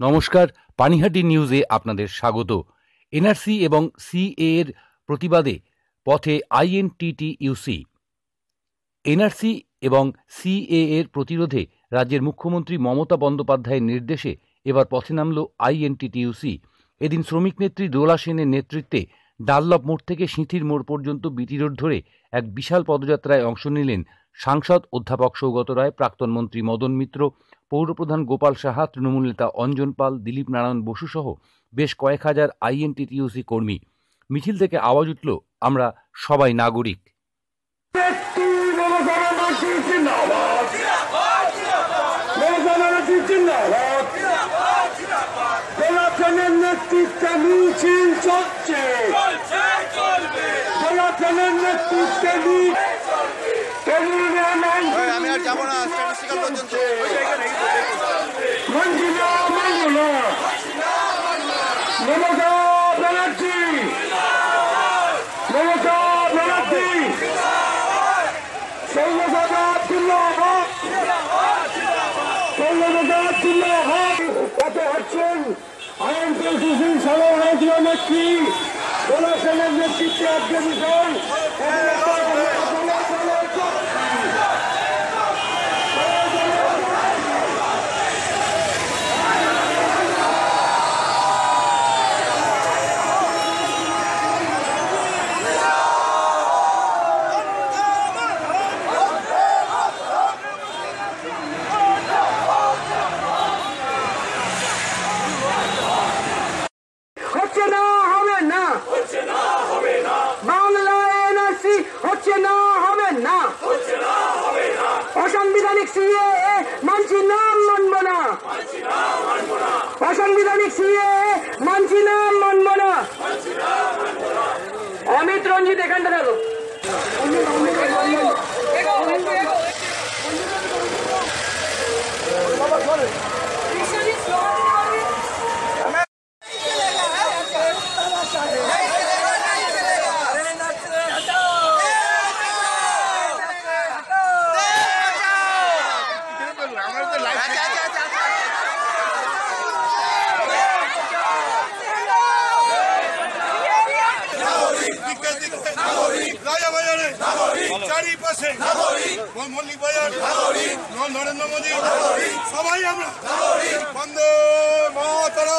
নমস্কার, পানিহাটি নিউজে আপনাদের স্বাগত। এনআরসি এবং সিএ এর প্রতিবাদে পথে আইএনটিটিইউসি। এনআরসি এবং সিএ এর প্রতিরোধে রাজ্যের মুখ্যমন্ত্রী মমতা বন্দ্যোপাধ্যায়ের নির্দেশে এবার পথে নামল আইএনটিটিইউসি। এদিন শ্রমিক নেত্রী দোলা সেনের নেতৃত্বে ডাল্লপ মোড় থেকে সিঁথির মোড় পর্যন্ত বিটি রোড ধরে এক বিশাল পদযাত্রায় অংশ নিলেন সাংসদ, অধ্যাপক সৌগত রায়, প্রাক্তন মন্ত্রী মদন মিত্র, পৌরপ্রধান গোপাল সাহা, তৃণমূল নেতা অঞ্জন পাল, দিলীপ নারায়ণ বসু সহ বেশ কয়েক হাজার আইএনটিটিইউসি কর্মী। মিছিল থেকে আওয়াজ উঠল, আমরা সবাই নাগরিক। চলছে। গোলাপেনের নেতৃত্বে আমি আর যাব না স্ট্যাটিস্টিক্যাল পর্যন্ত। মঞ্জিলা মঞ্জুলা। মমতা ব্যানার্জি। মমতা ব্যানার্জি। সৌরভদা জিন্দাবাদ। সৌরভদা জিন্দাবাদ। কত হচ্ছেন আইন প্রশাসন সর্বভারতীয় নেত্রী গোলা সেনের নেতৃত্বে আজকে হচ্ছে না, হবে না। অসাংবিধানিক সিএ মানছি না, মানব না। অসাংবিধানিক সিএ মানছি না, মানব না। অমিত রঞ্জিত এখানটা দেখো। চারিপাশে মল্লিক বাজার নরেন্দ্র মোদী সবাই আমরা বন্দে মাতারা